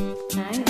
Nice.